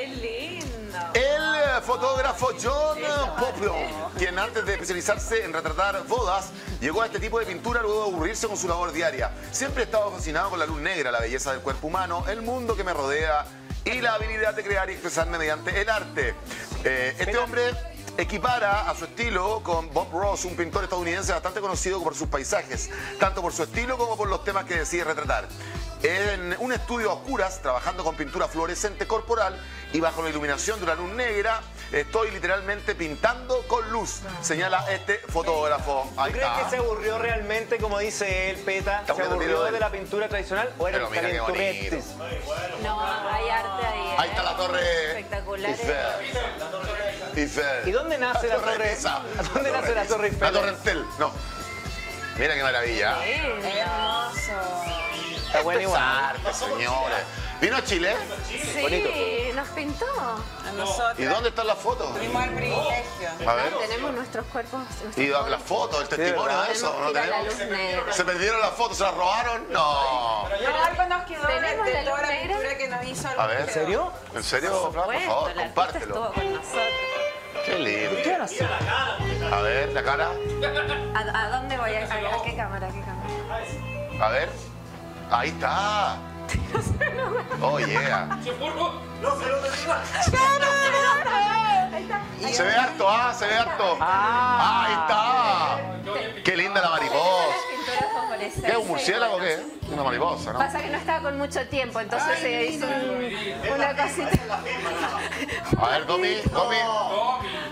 ¡Qué lindo! El eh, fotógrafo John Poplon, quien antes de especializarse en retratar bodas, llegó a este tipo de pintura luego de aburrirse con su labor diaria. Siempre he estado fascinado con la luz negra, la belleza del cuerpo humano, el mundo que me rodea y la habilidad de crear y expresarme mediante el arte. Eh, este hombre equipara a su estilo con Bob Ross, un pintor estadounidense bastante conocido por sus paisajes, tanto por su estilo como por los temas que decide retratar. En un estudio a oscuras, trabajando con pintura fluorescente corporal y bajo la iluminación de una luz negra, estoy literalmente pintando con luz, señala este fotógrafo. Ahí ¿Crees está. que se aburrió realmente, como dice él, Peta? ¿Se el aburrió de la pintura tradicional o era bonito. No, hay arte ahí. ¿Eh? Ahí está la torre Espectacular. Eiffel. Eiffel. ¿Y dónde nace la torre? Pisa. ¿Dónde nace la torre Eiffel? La torre Eiffel, no. Mira qué maravilla. Hermoso. Está bueno Esto es igual. arte, señores. ¿Vino a Chile? Sí, Bonito. Nos pintó. A nosotros ¿Y dónde están las fotos? tuvimos el privilegio. A ver. Tenemos nuestros cuerpos. nuestros ¿Y cuerpos. las fotos, el testimonio de eso? ¿No la tenemos? luz negra. ¿Se perdieron las fotos? ¿Se las robaron? No. Pero algo nos quedó de, ¿Tenemos de la toda luz la negra? pintura que nos hizo A ver. ¿En serio? ¿En serio? Por favor, artista compártelo. estuvo con nosotros. Qué lindo. ¿Qué van a ver, la cara. ¿A, a dónde voy? ¿A, a- a qué cámara? ¿A qué cámara? A ver. Ahí está. Oh, yeah. Se ve harto, ah, se ve harto. Ah. Ahí está. Qué linda la mariposa. ¿Qué es un murciélago o qué? Una mariposa, ¿no? Pasa que no estaba con mucho tiempo, entonces se hizo un- una cosita. A ver, Domi, Domi.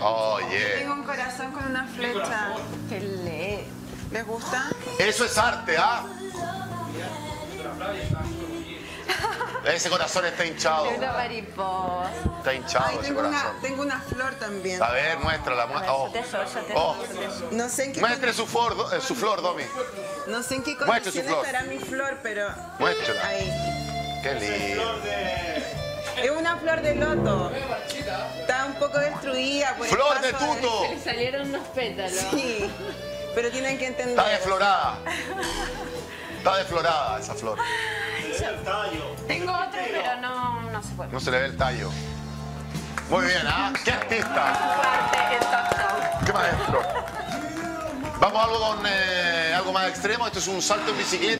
Oh, yeah. Tengo un corazón con una flecha. Qué lindo. ¿Les gusta? Eso es arte, ¿ah? Ese corazón está hinchado. Una mariposa. Está hinchado Ay, ese tengo una, corazón. tengo una flor también. A ver, muéstrala. A mu- ver, Oh. yo te ayudo, yo te Oh. No sé en qué, Muestre su flor, do- eh, su flor, Domi. no sé en qué Muestre su condición flor. estará mi flor, pero Muéstrala. ahí. Qué lindo. Es una flor de loto. Está un poco destruida por el ¡Flor de paso tuto! Le salieron unos pétalos. Sí, pero tienen que entender. Está desflorada. Está desflorada esa flor. Tengo otro, pero no, no se puede. No se le ve el tallo. Muy bien, ¿ah? ¡Qué artista! ¡Qué maestro! Vamos a algo con eh, algo más extremo. Esto es un salto en bicicleta.